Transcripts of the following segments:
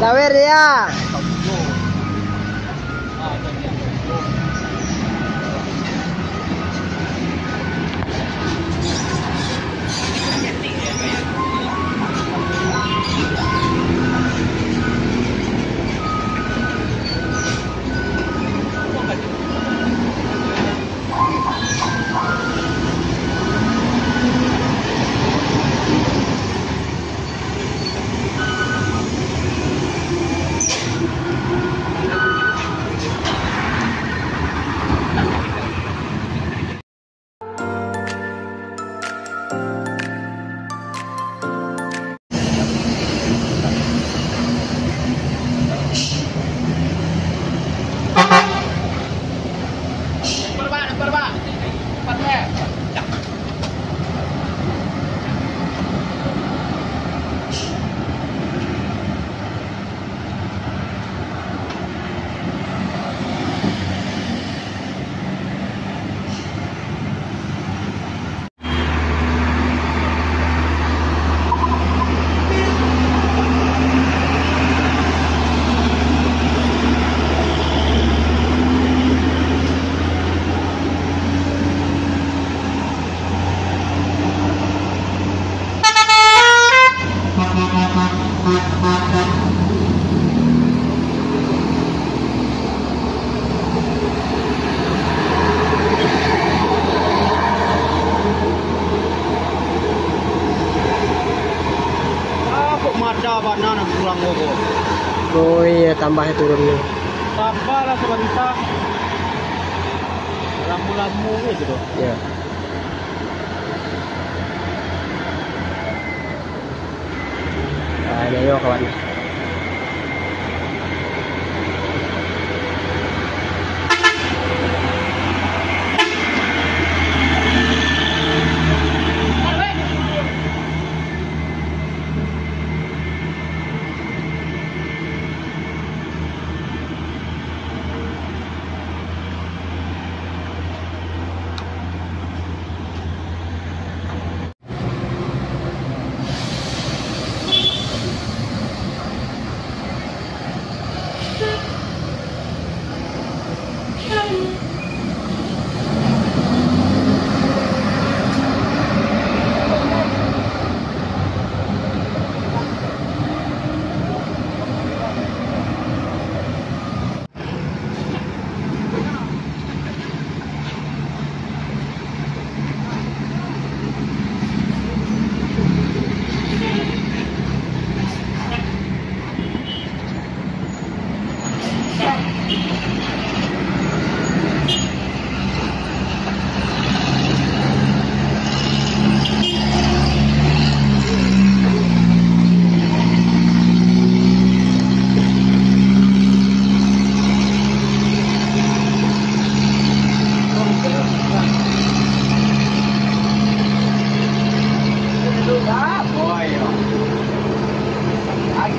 Sawer ya. pulang ulang loro oh iya tambahnya turunnya tambah lah sebentar lampu-lampu gitu. Dong iya. Nah ini yuk kawan.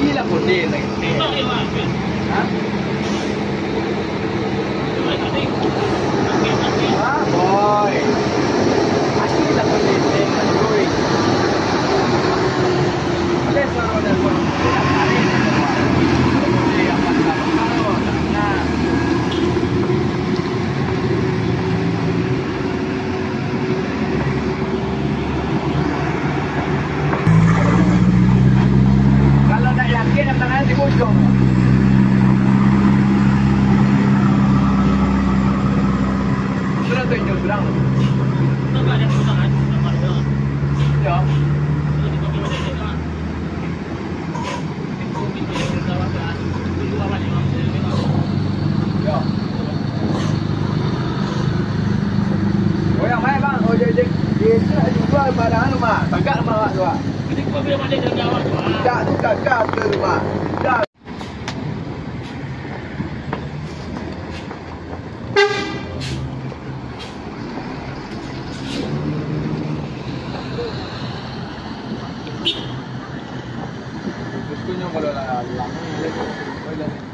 ila poteza Ah, boy. Aquí la poteza, boy. Let's go. Thank.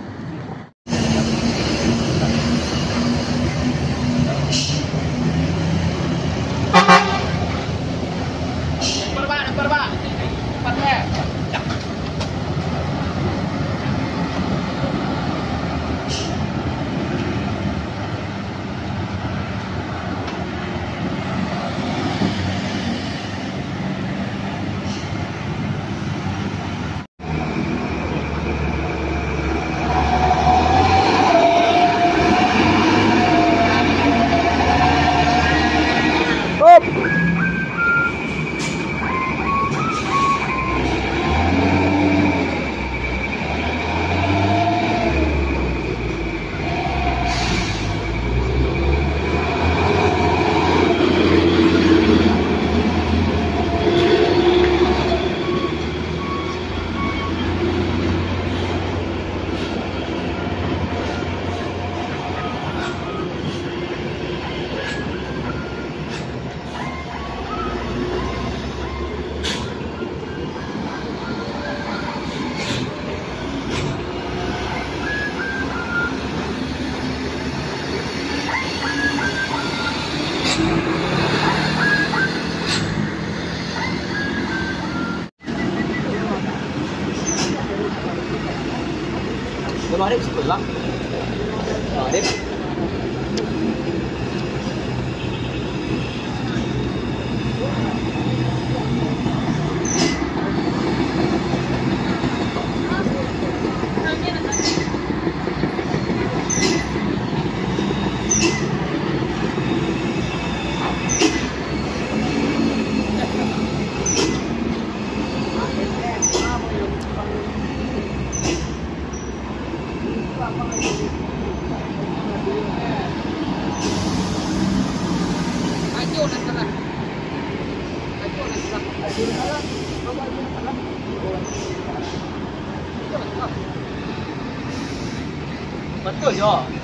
Kemarin sebelah. 我退休。